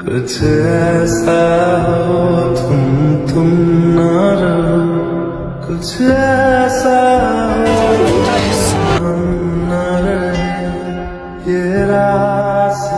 कुछ ऐसा हो तुम तुम ना रहो। कुछ ऐसा हो हम ना रहे। ये रास